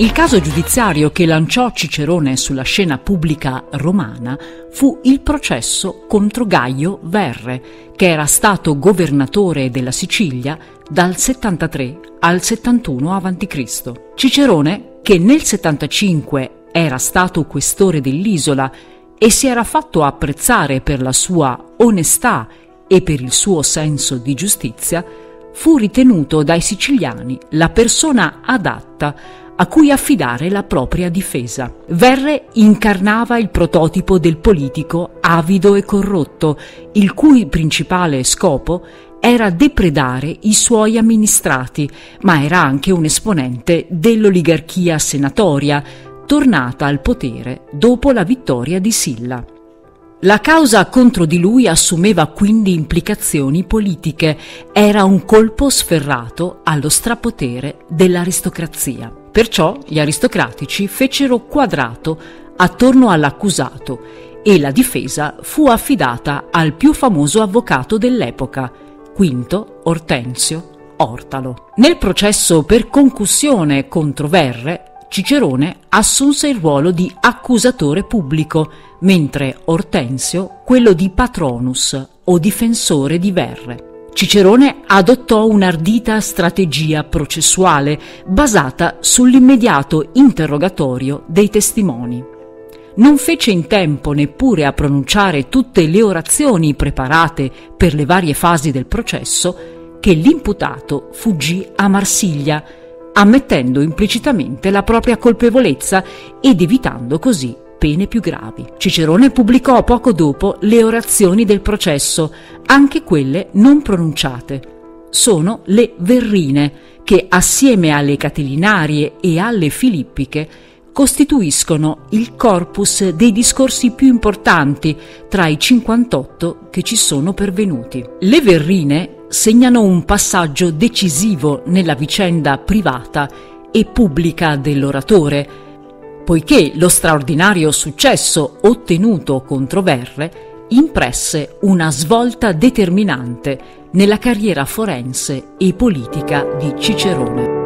Il caso giudiziario che lanciò Cicerone sulla scena pubblica romana fu il processo contro Gaio Verre, che era stato governatore della Sicilia dal 73 al 71 a.C. Cicerone, che nel 75 era stato questore dell'isola e si era fatto apprezzare per la sua onestà e per il suo senso di giustizia, fu ritenuto dai siciliani la persona adatta a cui affidare la propria difesa. Verre incarnava il prototipo del politico avido e corrotto, il cui principale scopo era depredare i suoi amministrati, ma era anche un esponente dell'oligarchia senatoria, tornata al potere dopo la vittoria di Silla. La causa contro di lui assumeva quindi implicazioni politiche, era un colpo sferrato allo strapotere dell'aristocrazia. Perciò gli aristocratici fecero quadrato attorno all'accusato e la difesa fu affidata al più famoso avvocato dell'epoca, Quinto Ortensio Ortalo. Nel processo per concussione contro Verre, Cicerone assunse il ruolo di accusatore pubblico, mentre Ortensio quello di patronus o difensore di Verre. Cicerone adottò un'ardita strategia processuale basata sull'immediato interrogatorio dei testimoni. Non fece in tempo neppure a pronunciare tutte le orazioni preparate per le varie fasi del processo che l'imputato fuggì a Marsiglia, ammettendo implicitamente la propria colpevolezza ed evitando così pene più gravi. Cicerone pubblicò poco dopo le orazioni del processo, anche quelle non pronunciate. Sono le verrine che assieme alle catilinarie e alle filippiche costituiscono il corpus dei discorsi più importanti tra i 58 che ci sono pervenuti. Le verrine segnano un passaggio decisivo nella vicenda privata e pubblica dell'oratore, poiché lo straordinario successo ottenuto contro Verre impresse una svolta determinante nella carriera forense e politica di Cicerone.